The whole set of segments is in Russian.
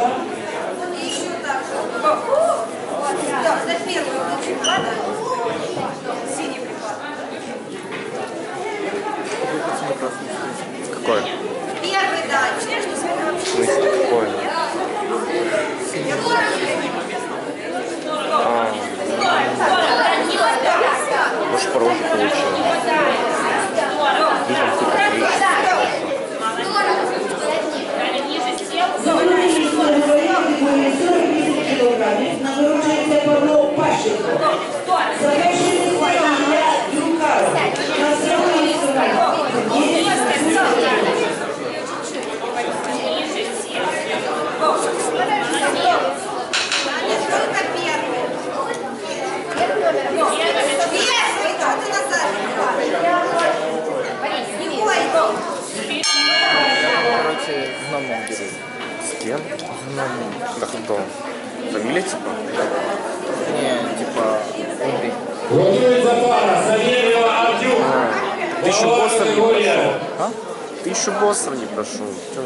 Так, for it. Короче, гномом берут. С кем? Да кто? Фамилия типа? Не, типа, Андрей. Готується пара Савєлєва Артюк. Ты еще боссов не Григорія. прошел. А? Ты еще боссов не прошел. Чё?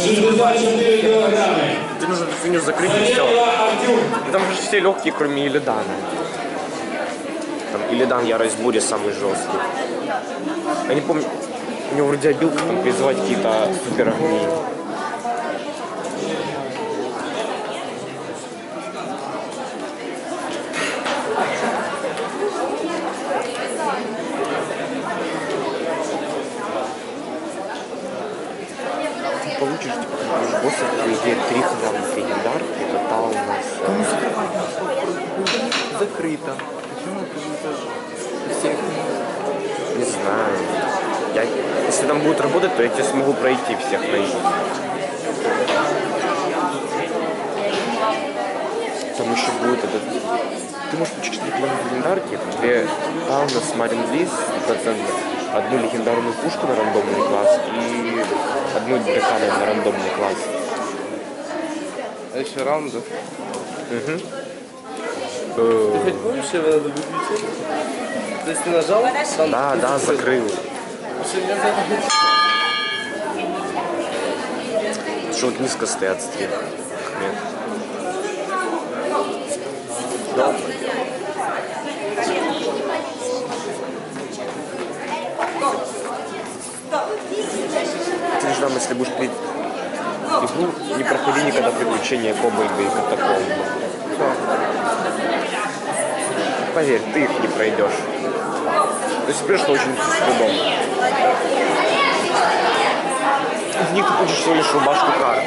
64 кілограми. Ты нужно эту фигню закрыть и все. Савєлєва Артюк. Там же все легкие, кроме Илидана. Там Илидан Ярость Бури самый жесткий. Я не помню, у него вроде обилка там призывать какие-то супер огни. Получишь, типа, по идее, три главных легендарки, это та у нас. Кому закрывать? Закрыто. Почему это всех? Не знаю. Я, если там будут работать, то я тебе смогу пройти всех на изи. Там еще будет этот... Ты можешь получить рекламу легендарки, это две Тауна с Марин Лис, процентно, одну легендарную пушку на рандомный класс и одну декану на рандомный класс. А еще раундов. Угу. Ты хоть помнишь, его надо выключить? То есть ты нажал? Там Да, да, закрыл. Что, вот низко стоят. Нет. Да. Ты же там, если будешь пить игру, не проходи никогда приключения Кобальда и Катакомб. Поверь, ты их не пройдешь. То есть придешь очень с трудом. В них ты получишь всего лишь рубашку карт.